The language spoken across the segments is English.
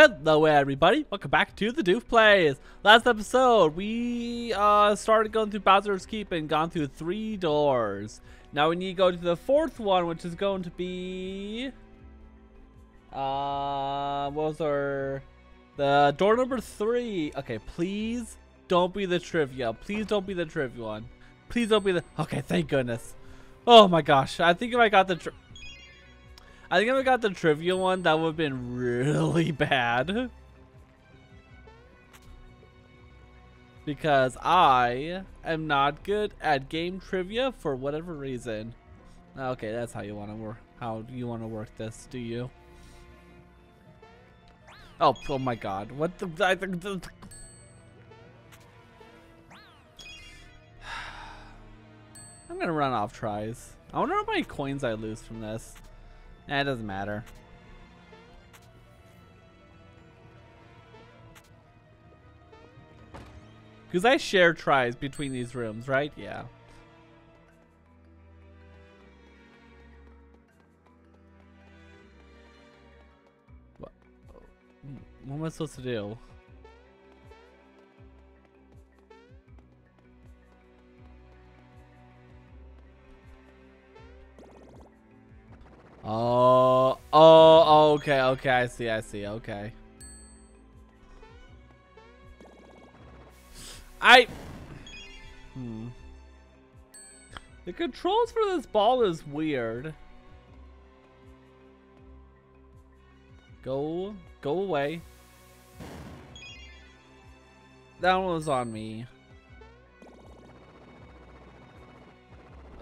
Hello everybody, welcome back to the Doof Plays. Last episode, we uh, started going through Bowser's Keep and gone through three doors. Now we need to go to the fourth one, which is going to be... Uh, what was our... The door number three. Okay, please don't be the trivia. Please don't be the trivia one. Please don't be the... Okay, thank goodness. Oh my gosh, I think if I got the... I think if I got the trivia one, that would have been really bad. Because I am not good at game trivia for whatever reason. Okay, that's how you want to work. How you want to work this? Do you? Oh, oh my God! What the? I, the I'm gonna run off tries. I wonder how many coins I lose from this. It doesn't matter. Because I share tries between these rooms, right? Yeah. What, hmm, what am I supposed to do? Oh, oh, okay, okay, I see, I see, okay. I, hmm. The controls for this ball is weird. Go, go away. That one was on me.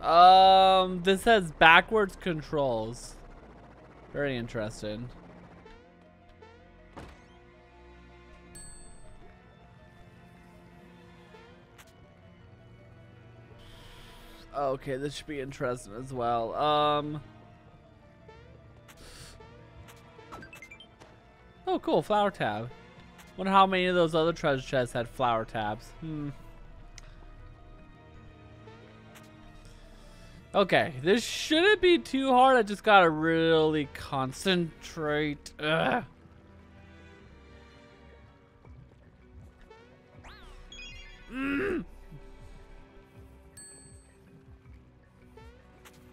Um, this has backwards controls. Very interesting. Okay, this should be interesting as well. Um. Oh, cool, flower tab. Wonder how many of those other treasure chests had flower tabs. Hmm. Okay, this shouldn't be too hard. I just gotta really concentrate. Ugh. Mm.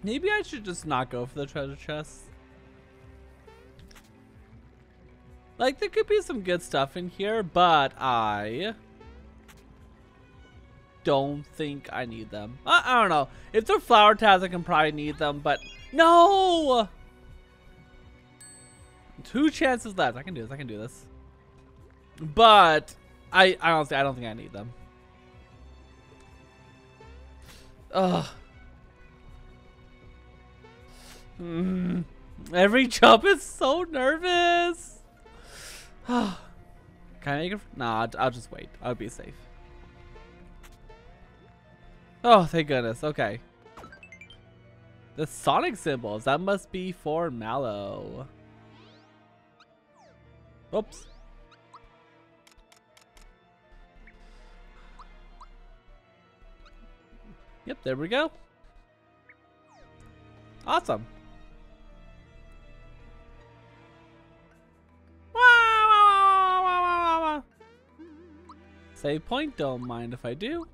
Maybe I should just not go for the treasure chest. Like, there could be some good stuff in here, but I don't think I need them. I, I don't know. If they're flower tabs, I can probably need them, but no! Two chances left. I can do this. I can do this. But I, I honestly, I don't think I need them. Ugh. Mm. Every jump is so nervous. Can I make it? Nah, I'll just wait. I'll be safe. Oh, thank goodness. Okay. The Sonic symbols. That must be for Mallow. Oops. Yep, there we go. Awesome. Save point, don't mind if I do.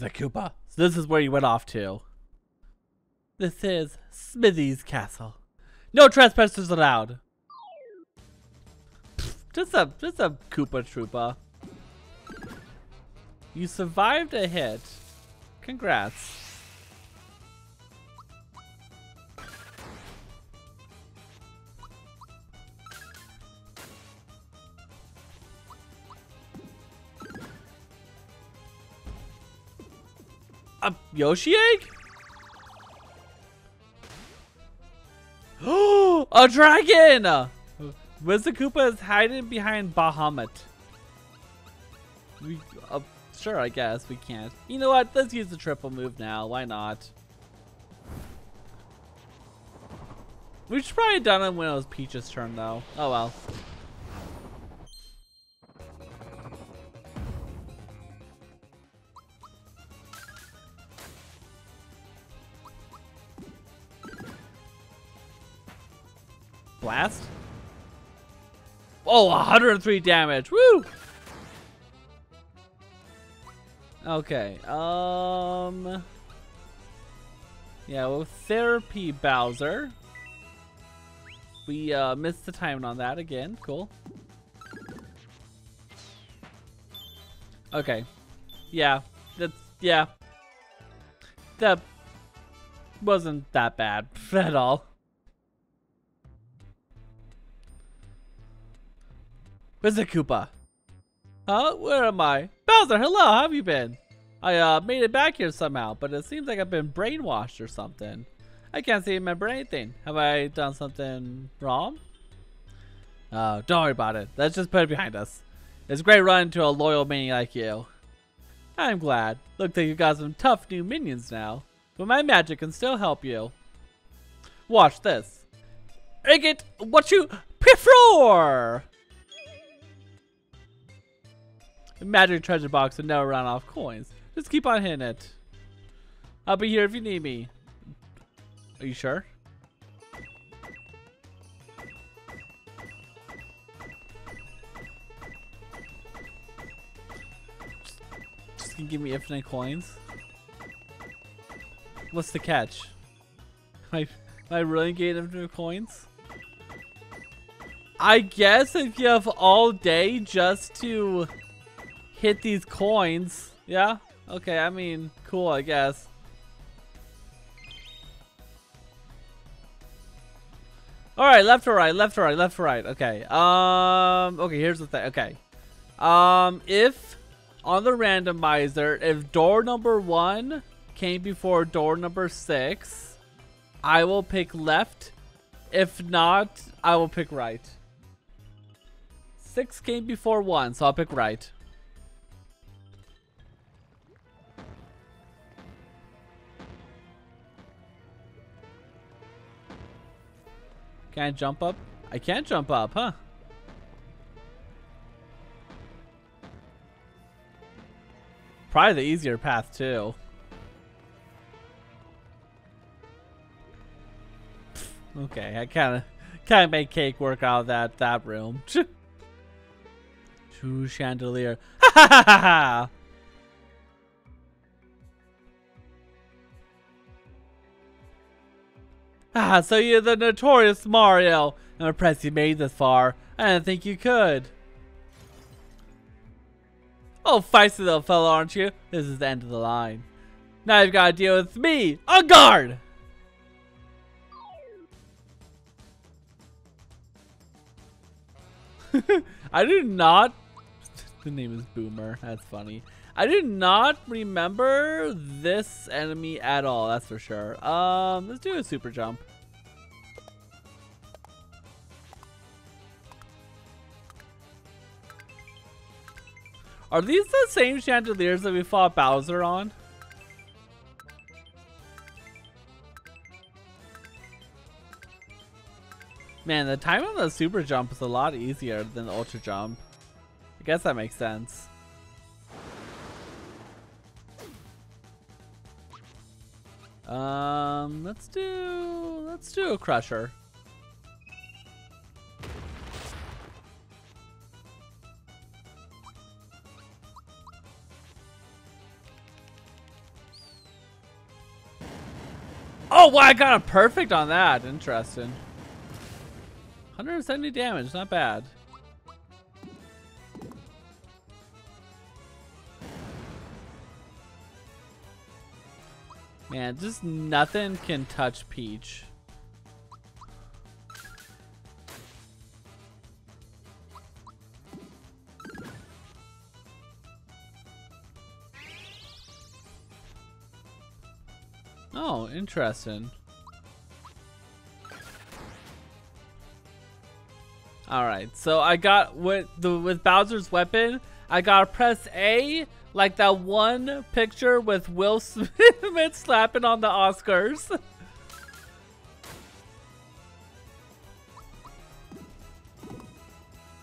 The Koopa? So this is where you went off to. This is Smithy's castle. No trespassers allowed. just a just a Koopa Troopa. You survived a hit. Congrats. Yoshi egg? Oh, a dragon! Mr. Koopa is hiding behind Bahamut. We, uh, sure, I guess we can't. You know what? Let's use the triple move now. Why not? We should probably have done it when it was Peach's turn, though. Oh well. Blast? Oh, 103 damage. Woo! Okay. Um. Yeah, well, therapy Bowser. We uh, missed the timing on that again. Cool. Okay. Yeah. That's yeah. That wasn't that bad at all. Where's the Koopa? Huh? Where am I? Bowser, hello, how have you been? I uh, made it back here somehow, but it seems like I've been brainwashed or something. I can't seem to remember anything. Have I done something wrong? Oh, don't worry about it. Let's just put it behind us. It's great running to a loyal minion like you. I'm glad. Looks like you got some tough new minions now. But my magic can still help you. Watch this. Igit, what you prefer? Magic treasure box and never run off coins. Just keep on hitting it. I'll be here if you need me. Are you sure? Just, gonna give me infinite coins? What's the catch? Am I, I really getting infinite coins? I guess if you have all day just to hit these coins. Yeah? Okay, I mean, cool, I guess. Alright, left or right, left or right, left or right. Okay. Um, okay, here's the thing. Okay. Um, if on the randomizer, if door number one came before door number six, I will pick left. If not, I will pick right. Six came before one, so I'll pick right. Can I jump up? I can't jump up, huh? Probably the easier path, too. Okay, I kind of kind of made cake work out of that that room. True chandelier. Ha ha ha ha Ah, so you're the notorious Mario. I'm impressed you made this far. I didn't think you could. Oh, feisty little fellow, aren't you? This is the end of the line. Now you've got to deal with me, a guard! I did not... the name is Boomer. That's funny. I did not remember this enemy at all, that's for sure. Um, let's do a super jump. Are these the same chandeliers that we fought Bowser on? Man, the time on the super jump is a lot easier than the ultra jump. I guess that makes sense. Um, let's do, let's do a crusher. Oh, wow, I got a perfect on that. Interesting. 170 damage, not bad. Man, just nothing can touch Peach. Oh, interesting. All right, so I got with the with Bowser's weapon, I gotta press A like that one picture with Will Smith slapping on the Oscars.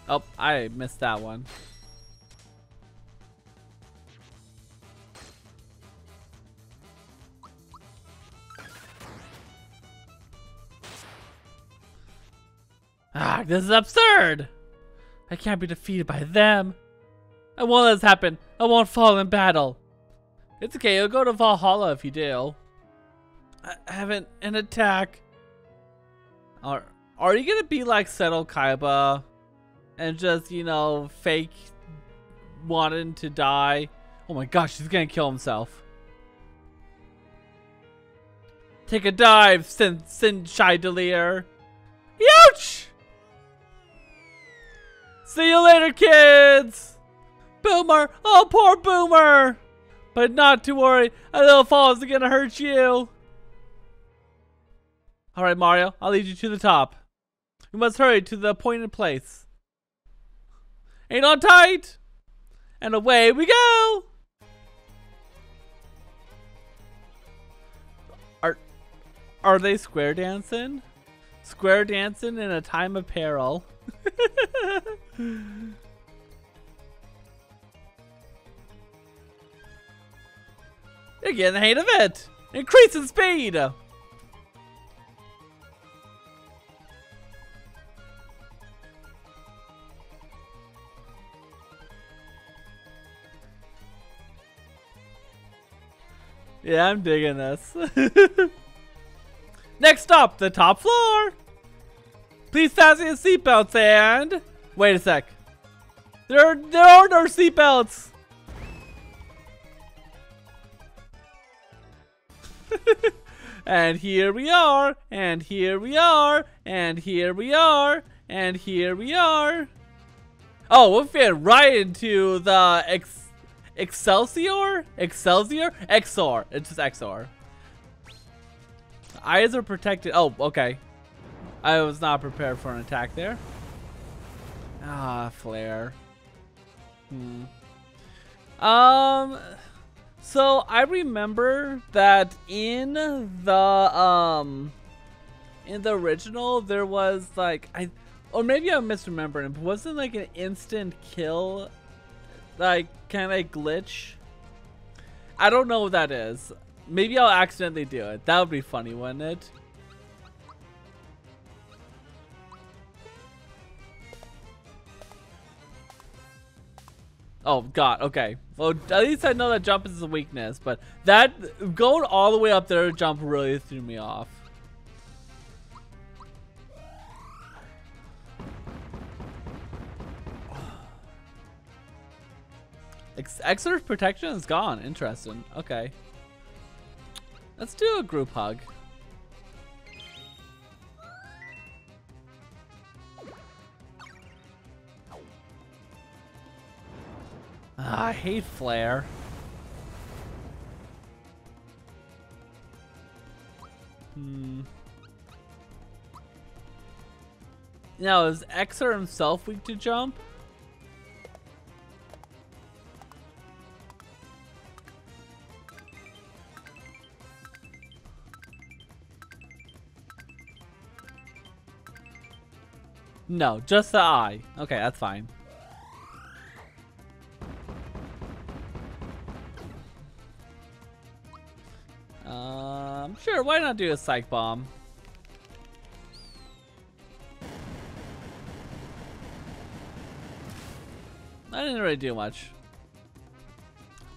oh, I missed that one. attack. This is absurd. I can't be defeated by them. I won't let this happen. I won't fall in battle. It's okay. You'll go to Valhalla if you do. I haven't an attack. Are are you gonna be like Seto Kaiba and just you know fake wanting to die? Oh my gosh, he's gonna kill himself. Take a dive, Sin Sin Delir. Ouch! See you later, kids! Boomer! Oh, poor Boomer! But not to worry, a little fall isn't gonna hurt you. Alright, Mario, I'll lead you to the top. We must hurry to the appointed place. Ain't on tight! And away we go! Are, are they square dancing? Square dancing in a time of peril. You're getting the hang of it! Increase in speed! Yeah, I'm digging this. Next stop, the top floor. Please fasten your seatbelts and... Wait a sec. There are, there are no seatbelts. And here we are, and here we are, and here we are, and here we are. Oh, we'll fit right into the ex Excelsior? Excelsior? Exor. It's just Exor. Eyes are protected. Oh, okay. I was not prepared for an attack there. Ah, flare. Hmm. Um, so I remember that in the um, in the original there was like I, or maybe I'm misremembering, but wasn't like an instant kill, like kind of glitch. I don't know what that is. Maybe I'll accidentally do it. That would be funny, wouldn't it? Oh god, okay. Well, at least I know that jump is a weakness, but that going all the way up there to jump really threw me off. Exeter's protection is gone. Interesting. Okay. Let's do a group hug. I hate Flare. Hmm. Now, is Exor himself weak to jump? No, just the eye. Okay, that's fine. Um, sure, why not do a psych bomb? I didn't really do much.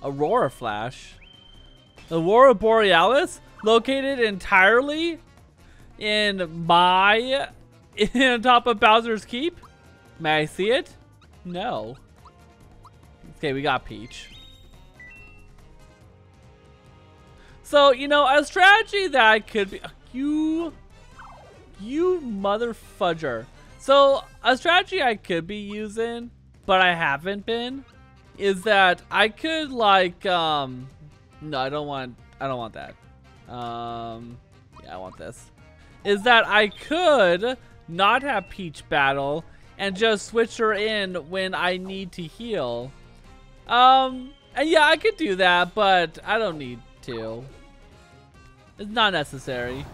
Aurora Flash. Aurora Borealis? Located entirely in my on top of Bowser's Keep? May I see it? No. Okay, we got Peach. So, you know, a strategy that I could be... You... You mother fudger. So, a strategy I could be using, but I haven't been, is that I could, like, um... No, I don't want... I don't want that. Um... Yeah, I want this. Is that I could not have Peach battle and just switch her in when I need to heal. Um, and yeah, I could do that, but I don't need to. It's not necessary.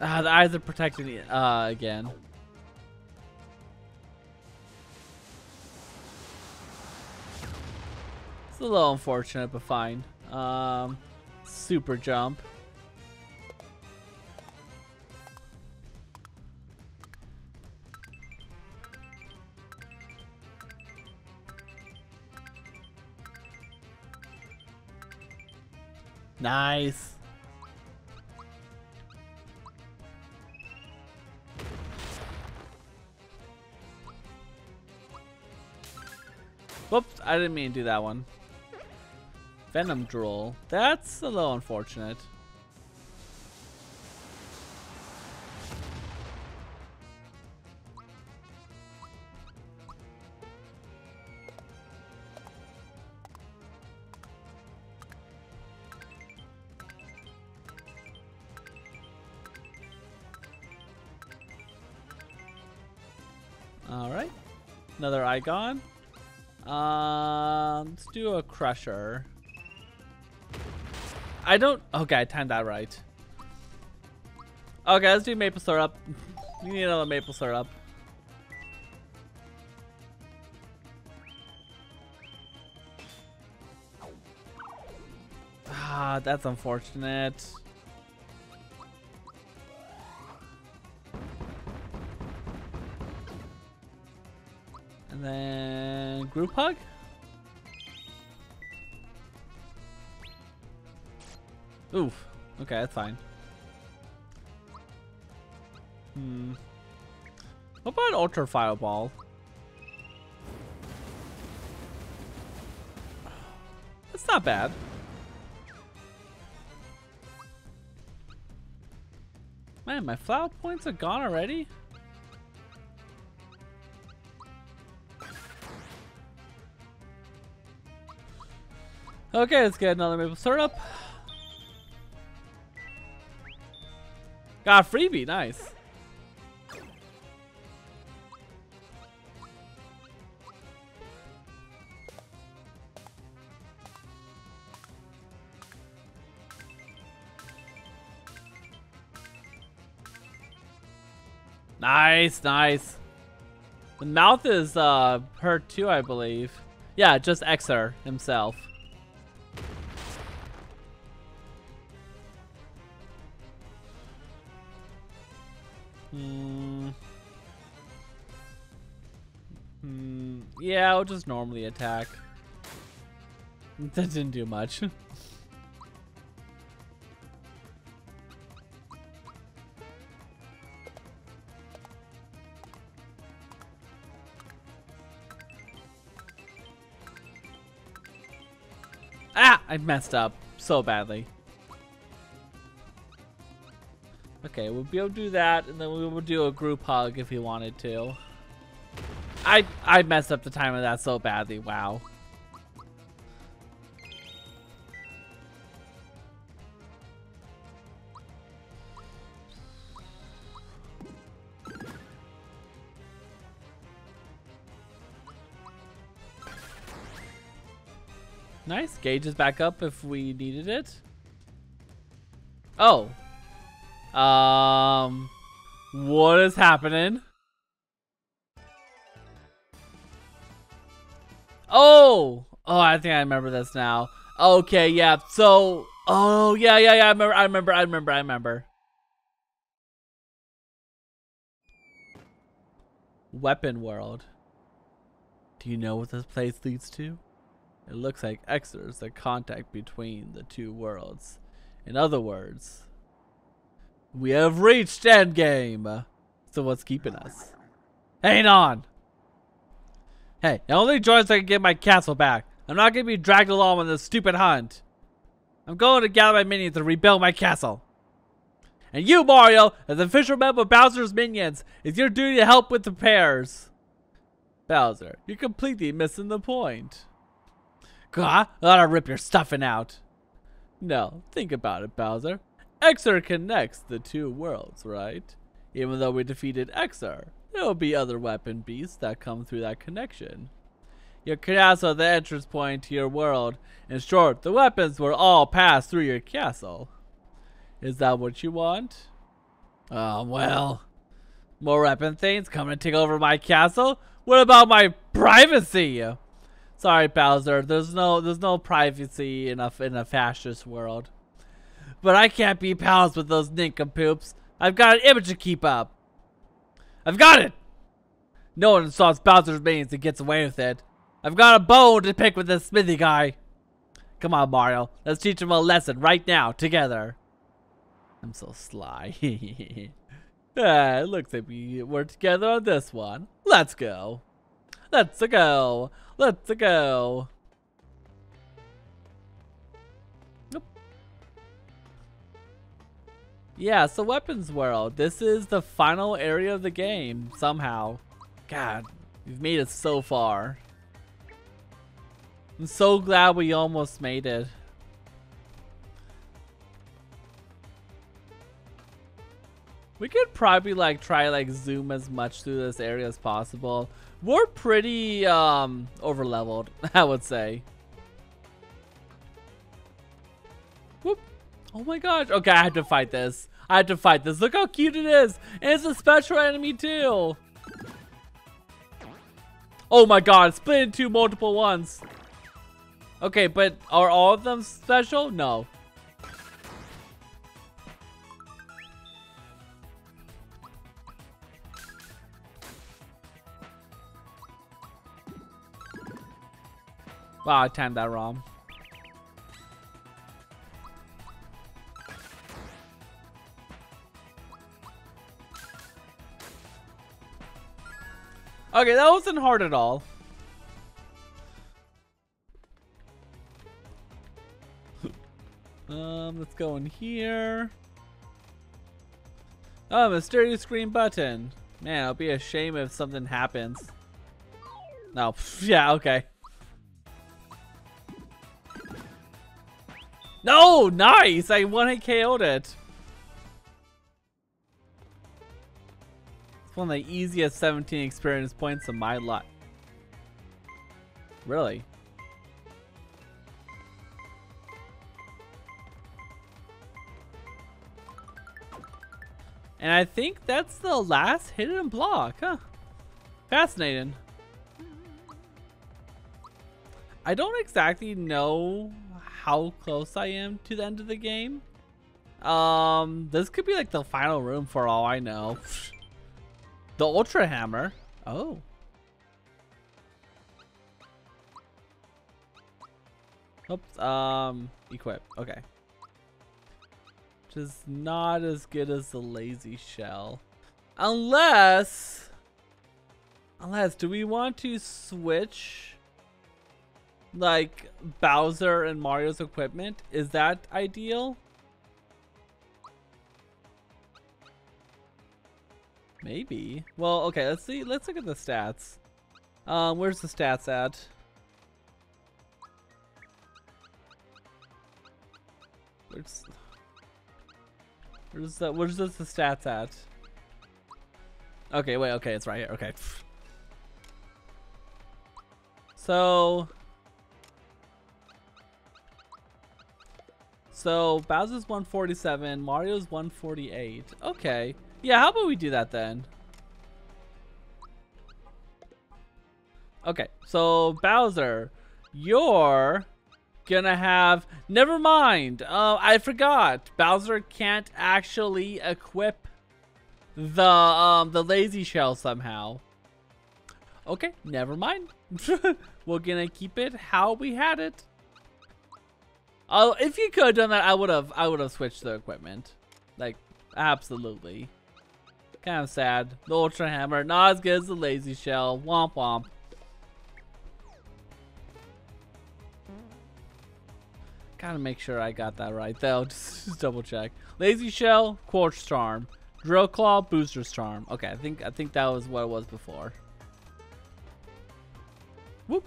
Ah, the eyes are protecting me, uh, again. It's a little unfortunate, but fine. Um, super jump. Nice. Whoops, I didn't mean to do that one. Venom Drool. That's a little unfortunate. Icon. Um, let's do a crusher. I don't. Okay, I timed that right. Okay, let's do maple syrup. we need another maple syrup. Ah, that's unfortunate. And then group hug? Oof. Okay, that's fine. Hmm. What about Ultra Fireball? That's not bad. Man, my flower points are gone already? Okay, let's get another maple syrup. Got freebie, nice. Nice, nice. The mouth is uh, hurt too, I believe. Yeah, just Exor himself. Yeah, I'll just normally attack. That didn't do much. ah! I messed up so badly. Okay, we'll be able to do that, and then we will do a group hug if he wanted to. I I messed up the time of that so badly. Wow. Nice. Gauge is back up if we needed it. Oh, um, what is happening? Oh, oh, I think I remember this now. Okay, yeah. So, oh, yeah, yeah, yeah. I remember. I remember. I remember. I remember. Weapon World. Do you know what this place leads to? It looks like Exor is the contact between the two worlds. In other words, we have reached endgame. So what's keeping us? Hang on. Hey, I only join so I can get my castle back. I'm not to be dragged along on this stupid hunt. I'm going to gather my minions to rebuild my castle. And you, Mario, as official member of Bowser's minions, it's your duty to help with the repairs. Bowser, you're completely missing the point. Gah, I to rip your stuffing out. No, think about it, Bowser. Exor connects the two worlds, right? Even though we defeated Exor, there will be other weapon beasts that come through that connection. Your castle is the entrance point to your world. In short, the weapons will all pass through your castle. Is that what you want? Oh, well. More weapon things coming to take over my castle? What about my privacy? Sorry, Bowser. There's no there's no privacy in a in a fascist world. But I can't be pals with those nincompoops. I've got an image to keep up. I've got it. No one assaults Bowser's minions and gets away with it. I've got a bone to pick with this smithy guy. Come on, Mario. Let's teach him a lesson right now, together. I'm so sly. ah, looks like we, we're together on this one. Let's go. Let's go. Let's go. Yeah, so Weapons World. This is the final area of the game, somehow. God, we've made it so far. I'm so glad we almost made it. We could probably like try like zoom as much through this area as possible. We're pretty um over leveled, I would say. Oh my gosh. Okay, I had to fight this. I had to fight this. Look how cute it is. And it's a special enemy too. Oh my god, split into multiple ones. Okay, but are all of them special? No. Wow, I timed that wrong. Okay, that wasn't hard at all. um, let's go in here. Oh, mysterious green button. Man, it'll be a shame if something happens. No, yeah, okay. No, nice! I one hit KO'd it. One of the easiest 17 experience points of my life. Really? And I think that's the last hidden block, huh? Fascinating. I don't exactly know how close I am to the end of the game. Um, this could be like the final room for all I know. the Ultra Hammer. Oh. Oops. Um, equip. Okay. Which is not as good as the Lazy Shell. Unless... Unless, do we want to switch like Bowser and Mario's equipment. Is that ideal? Maybe. Well, okay, let's see. Let's look at the stats. Um, where's the stats at? Where's Where's the where's the stats at? Okay, wait, okay, it's right here. Okay. So So Bowser's 147, Mario's 148. Okay. Yeah, how about we do that then? Okay, so Bowser, you're gonna have... Never mind, uh, I forgot. Bowser can't actually equip the, um, the Lazy Shell somehow. Okay, never mind. We're gonna keep it how we had it. Oh, if you could have done that, I would have. I would have switched the equipment. Like, absolutely. Kind of sad. The Ultra Hammer, not as good as the Lazy Shell. Womp womp. Gotta make sure I got that right though. Just, just double check. Lazy Shell, Quartz Charm. Drill Claw, Booster's Charm. Okay, I think I think that was what it was before. Whoop.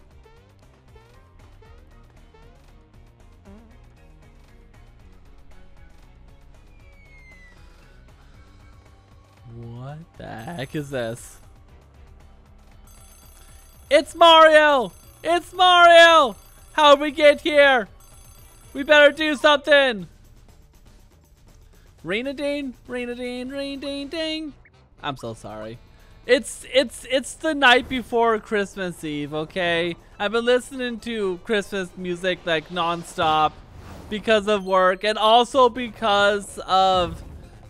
What the heck is this? It's Mario! It's Mario! How'd we get here? We better do something! Renadine, Renadine, Renadine, ding. I'm so sorry. It's it's it's the night before Christmas Eve, okay? I've been listening to Christmas music like nonstop because of work and also because of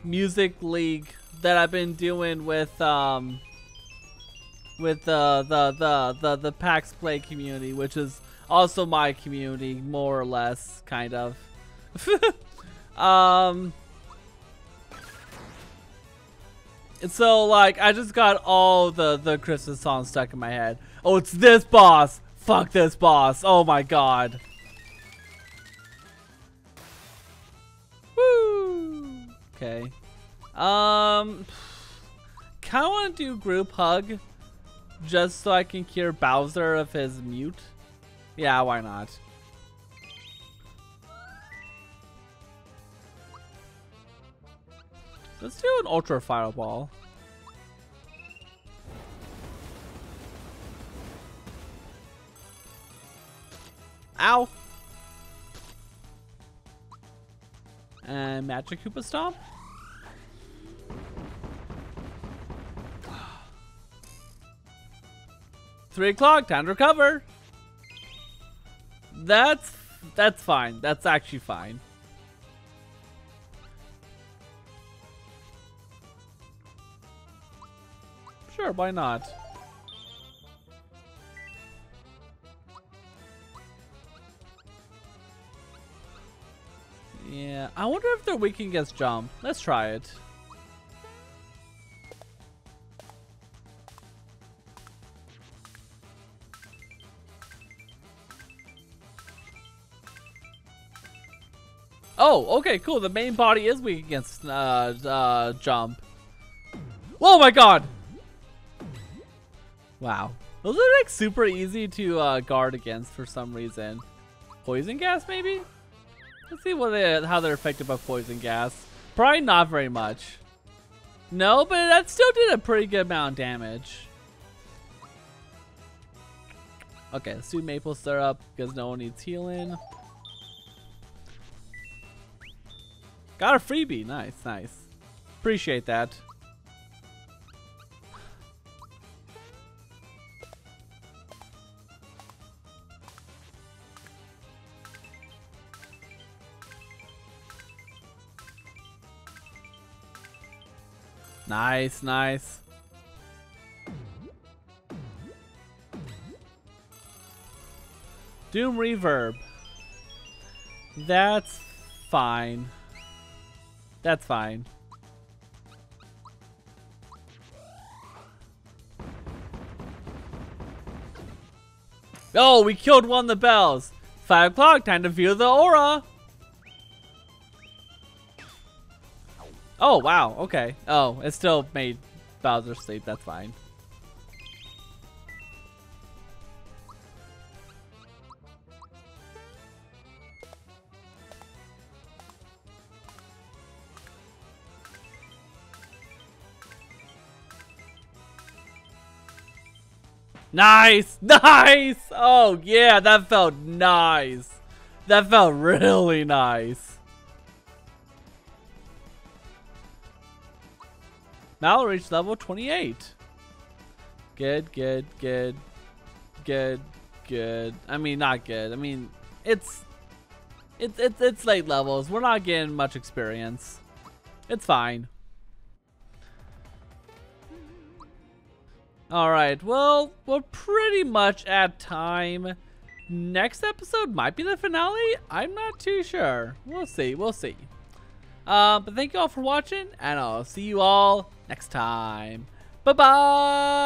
Music League that I've been doing with um with the the the the, the PAX Play community, which is also my community, more or less, kind of. um so like I just got all the the Christmas songs stuck in my head. Oh, it's this boss. Fuck this boss. Oh my god. Woo. Okay. Um kind of want to do group hug just so I can cure Bowser of his mute. Yeah, why not? Let's do an Ultra Fireball. Ow! And Magic Koopa Stomp? Three o'clock, time to recover! That's, that's fine. That's actually fine. Sure, why not? Yeah, I wonder if they're weak against jump. Let's try it. Oh, okay, cool. The main body is weak against uh, uh, jump. Oh my god! Wow. Those are like super easy to uh, guard against for some reason. Poison gas maybe? Let's see what they, how they're affected by poison gas. Probably not very much. No, but that still did a pretty good amount of damage. Okay, let's do maple syrup because no one needs healing. Got a freebie. Nice, nice. Appreciate that. Nice, nice. Doom Reverb. That's fine. That's fine. Oh, we killed one of the bells. Five o'clock, time to view the aura. Oh, wow. Okay. Oh, it still made Bowser sleep. That's fine. Nice! Nice! Oh, yeah, that felt nice. That felt really nice. Mal reached level 28. Good, good, good, good, good. I mean, not good. I mean, it's, it's, it's, it's late levels. We're not getting much experience. It's fine. Alright, well, we're pretty much at time. Next episode might be the finale? I'm not too sure. We'll see, we'll see. Uh, but thank you all for watching, and I'll see you all next time. Bye-bye!